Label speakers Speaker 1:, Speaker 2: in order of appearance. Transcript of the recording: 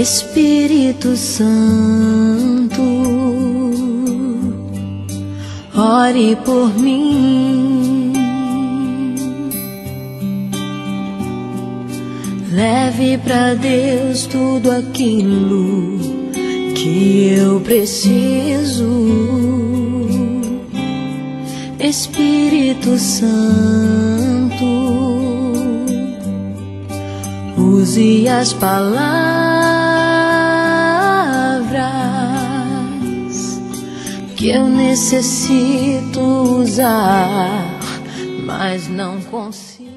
Speaker 1: Espírito Santo, ore por mim. Leve para Deus tudo aquilo que eu preciso. Espírito Santo, use as palavras que eu necessito usar, mas não consigo.